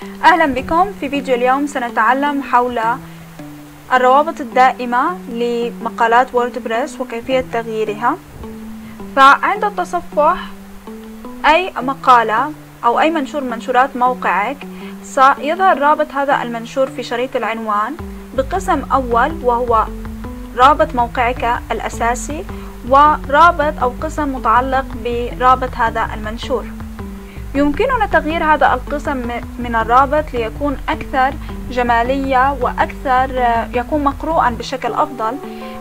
أهلا بكم في فيديو اليوم سنتعلم حول الروابط الدائمة لمقالات ووردبريس وكيفية تغييرها. فعند التصفح أي مقالة أو أي منشور منشورات موقعك سيظهر رابط هذا المنشور في شريط العنوان بقسم أول وهو رابط موقعك الأساسي ورابط أو قسم متعلق برابط هذا المنشور. يمكننا تغيير هذا القسم من الرابط ليكون أكثر جمالية وأكثر يكون مقروءا بشكل أفضل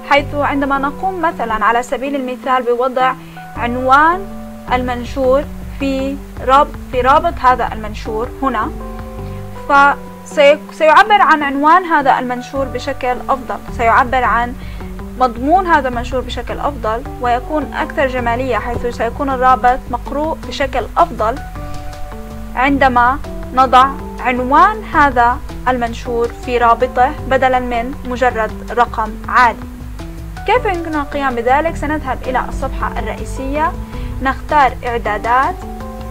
حيث عندما نقوم مثلا على سبيل المثال بوضع عنوان المنشور في رابط, في رابط هذا المنشور هنا فسيعبر عن عنوان هذا المنشور بشكل أفضل سيعبر عن مضمون هذا المنشور بشكل أفضل ويكون أكثر جمالية حيث سيكون الرابط مقروء بشكل أفضل. عندما نضع عنوان هذا المنشور في رابطه بدلا من مجرد رقم عادي. كيف يمكننا القيام بذلك؟ سنذهب إلى الصفحة الرئيسية. نختار إعدادات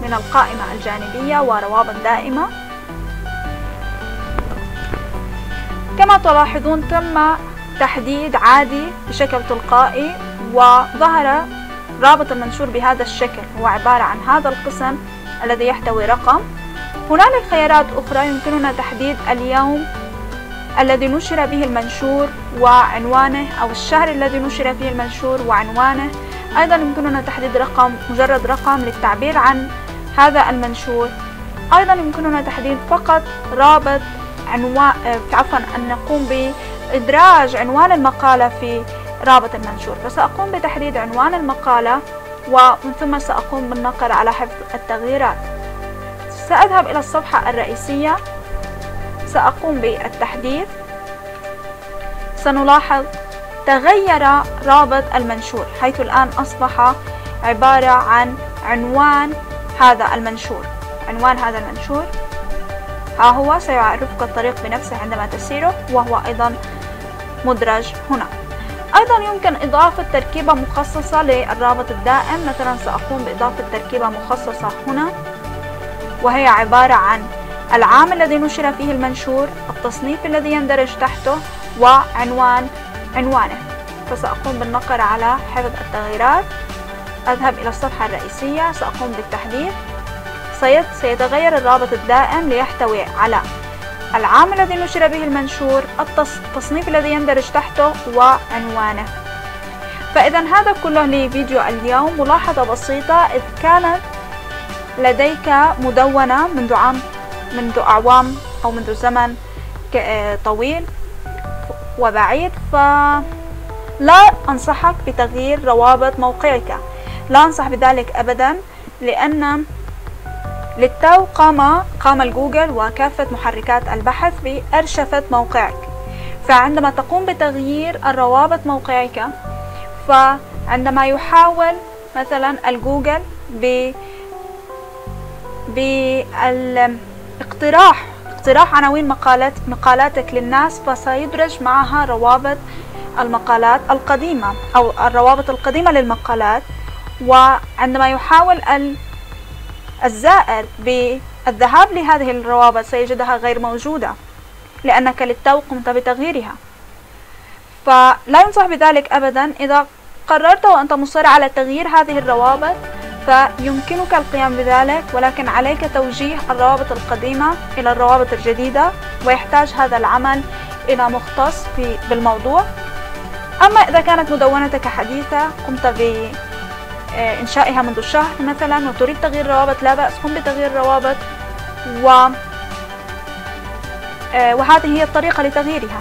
من القائمة الجانبية وروابط دائمة. كما تلاحظون تم تحديد عادي بشكل تلقائي وظهر رابط المنشور بهذا الشكل. هو عبارة عن هذا القسم الذي يحتوي رقم. هنالك خيارات أخرى يمكننا تحديد اليوم الذي نشر به المنشور وعنوانه أو الشهر الذي نشر فيه المنشور وعنوانه. أيضا يمكننا تحديد رقم مجرد رقم للتعبير عن هذا المنشور. أيضا يمكننا تحديد فقط رابط عنوان عفوا أن نقوم بإدراج عنوان المقالة في رابط المنشور. فسأقوم بتحديد عنوان المقالة. ومن ثم سأقوم بالنقر على حفظ التغييرات. سأذهب إلى الصفحة الرئيسية. سأقوم بالتحديث. سنلاحظ تغير رابط المنشور حيث الآن أصبح عبارة عن عنوان هذا المنشور. عنوان هذا المنشور. ها هو سيعرفك الطريق بنفسه عندما تسيره وهو أيضا مدرج هنا. أيضا يمكن إضافة تركيبة مخصصة للرابط الدائم. مثلا سأقوم بإضافة تركيبة مخصصة هنا وهي عبارة عن العام الذي نشر فيه المنشور التصنيف الذي يندرج تحته وعنوان عنوانه. فسأقوم بالنقر على حفظ التغييرات. أذهب إلى الصفحة الرئيسية سأقوم بالتحديث سيتغير الرابط الدائم ليحتوي على العام الذي نشر به المنشور التصنيف الذي يندرج تحته وعنوانه فإذا هذا كله لفيديو اليوم ملاحظة بسيطة إذ كانت لديك مدونة منذ عام منذ أعوام أو منذ زمن طويل وبعيد فلا أنصحك بتغيير روابط موقعك. لا أنصح بذلك أبدا لأن للتو قام قام الجوجل وكافة محركات البحث بأرشفة موقعك. فعندما تقوم بتغيير الروابط موقعك فعندما يحاول مثلا الجوجل ب بالاقتراح اقتراح عناوين مقالات مقالاتك للناس فسيدرج معها روابط المقالات القديمة أو الروابط القديمة للمقالات. وعندما يحاول الزائر بالذهاب لهذه الروابط سيجدها غير موجودة لأنك للتو قمت بتغييرها. فلا ينصح بذلك أبدا. إذا قررت وأنت مصر على تغيير هذه الروابط فيمكنك القيام بذلك ولكن عليك توجيه الروابط القديمة إلى الروابط الجديدة ويحتاج هذا العمل إلى مختص بالموضوع. أما إذا كانت مدونتك حديثة قمت بإنشائها منذ شهر مثلا وتريد تغيير الروابط لا بأس قم بتغيير الروابط و آه، وهذه هي الطريقة لتغييرها.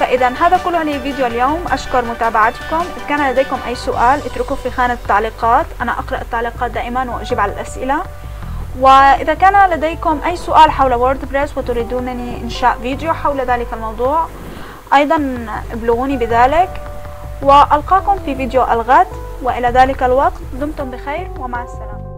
فإذا هذا كله لفيديو اليوم. أشكر متابعتكم. إذا كان لديكم أي سؤال اتركوه في خانة التعليقات. أنا أقرأ التعليقات دائما وأجيب على الأسئلة. وإذا كان لديكم أي سؤال حول ووردبريس وتريدونني إنشاء فيديو حول ذلك الموضوع أيضا ابلغوني بذلك. وألقاكم في فيديو الغد وإلى ذلك الوقت دمتم بخير ومع السلامة.